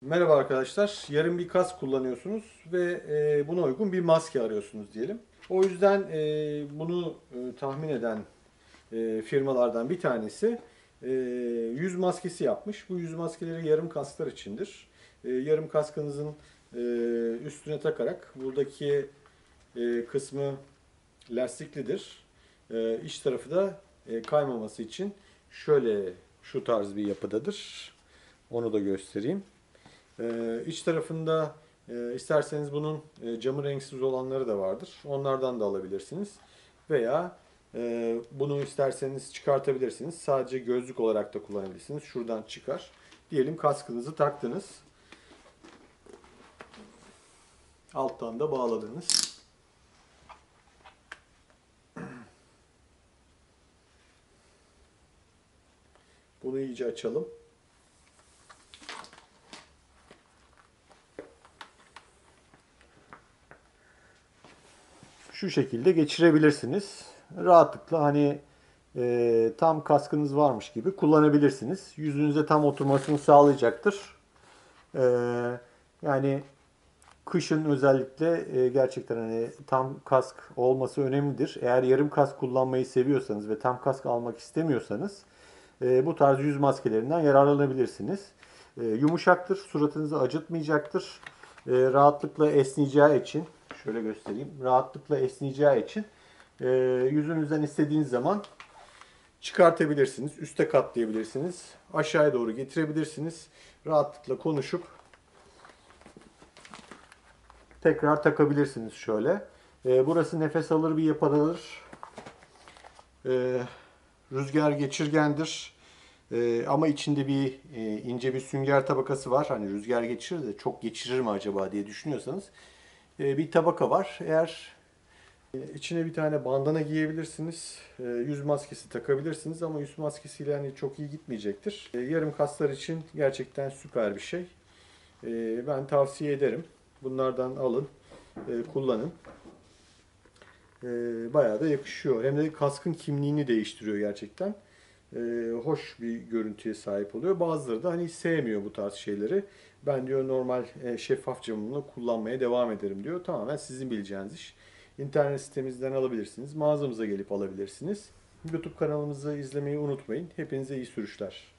Merhaba arkadaşlar. Yarın bir kask kullanıyorsunuz ve e, buna uygun bir maske arıyorsunuz diyelim. O yüzden e, bunu e, tahmin eden firmalardan bir tanesi yüz maskesi yapmış. Bu yüz maskeleri yarım kasklar içindir. Yarım kaskınızın üstüne takarak buradaki kısmı lastiklidir. E, iç tarafı da kaymaması için şöyle şu tarz bir yapıdadır. Onu da göstereyim. Ee, iç tarafında e, isterseniz bunun e, camı renksiz olanları da vardır. Onlardan da alabilirsiniz. Veya e, bunu isterseniz çıkartabilirsiniz. Sadece gözlük olarak da kullanabilirsiniz. Şuradan çıkar. Diyelim kaskınızı taktınız. Alttan da bağladınız. Bunu iyice açalım. Şu şekilde geçirebilirsiniz. Rahatlıkla hani e, tam kaskınız varmış gibi kullanabilirsiniz. Yüzünüze tam oturmasını sağlayacaktır. E, yani kışın özellikle e, gerçekten hani tam kask olması önemlidir. Eğer yarım kask kullanmayı seviyorsanız ve tam kask almak istemiyorsanız e, bu tarz yüz maskelerinden yararlanabilirsiniz. E, yumuşaktır, suratınızı acıtmayacaktır. E, rahatlıkla esneyeceği için Şöyle göstereyim. Rahatlıkla esneyeceği için e, yüzünüzden istediğiniz zaman çıkartabilirsiniz. Üste katlayabilirsiniz. Aşağıya doğru getirebilirsiniz. Rahatlıkla konuşup tekrar takabilirsiniz şöyle. E, burası nefes alır bir yapıdadır. E, rüzgar geçirgendir. E, ama içinde bir e, ince bir sünger tabakası var. Hani rüzgar geçirir de çok geçirir mi acaba diye düşünüyorsanız bir tabaka var. Eğer e, içine bir tane bandana giyebilirsiniz. E, yüz maskesi takabilirsiniz ama yüz maskesiyle hani çok iyi gitmeyecektir. Yarım kaslar için gerçekten süper bir şey. Ben tavsiye ederim. Bunlardan alın, kullanın. Bayağı da yakışıyor. Hem de kaskın kimliğini değiştiriyor gerçekten. Hoş bir görüntüye sahip oluyor. Bazıları da hani sevmiyor bu tarz şeyleri. Ben diyor normal e, şeffaf camımla kullanmaya devam ederim diyor. Tamamen sizin bileceğiniz iş. İnternet sitemizden alabilirsiniz. Mağazamıza gelip alabilirsiniz. YouTube kanalımızı izlemeyi unutmayın. Hepinize iyi sürüşler.